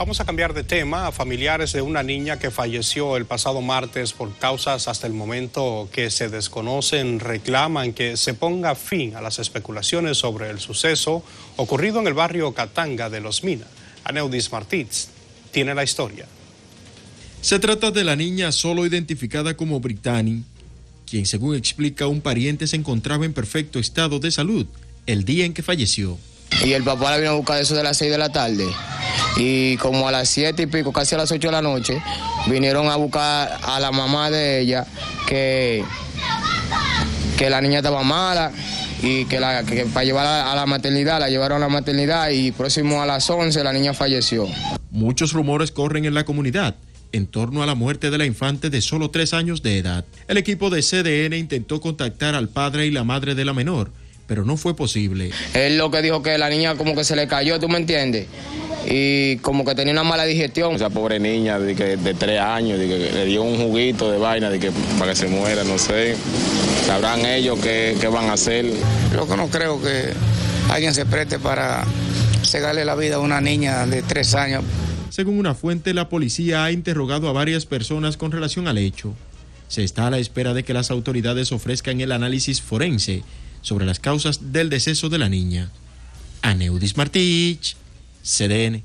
Vamos a cambiar de tema. Familiares de una niña que falleció el pasado martes por causas hasta el momento que se desconocen reclaman que se ponga fin a las especulaciones sobre el suceso ocurrido en el barrio Catanga de Los Minas. Aneudis Martínez tiene la historia. Se trata de la niña solo identificada como Brittany, quien según explica un pariente se encontraba en perfecto estado de salud el día en que falleció. Y el papá la vino a buscar eso de las 6 de la tarde y como a las siete y pico, casi a las 8 de la noche, vinieron a buscar a la mamá de ella que, que la niña estaba mala y que, la, que para llevarla a la maternidad, la llevaron a la maternidad y próximo a las 11 la niña falleció. Muchos rumores corren en la comunidad en torno a la muerte de la infante de solo tres años de edad. El equipo de CDN intentó contactar al padre y la madre de la menor, pero no fue posible. Él lo que dijo que la niña como que se le cayó, ¿tú me entiendes? Y como que tenía una mala digestión. Esa pobre niña de, que, de tres años, de que le dio un juguito de vaina de que, para que se muera, no sé. Sabrán ellos qué, qué van a hacer. Lo que no creo que alguien se preste para cegarle la vida a una niña de tres años. Según una fuente, la policía ha interrogado a varias personas con relación al hecho. Se está a la espera de que las autoridades ofrezcan el análisis forense sobre las causas del deceso de la niña. Aneudis Martich, CDN.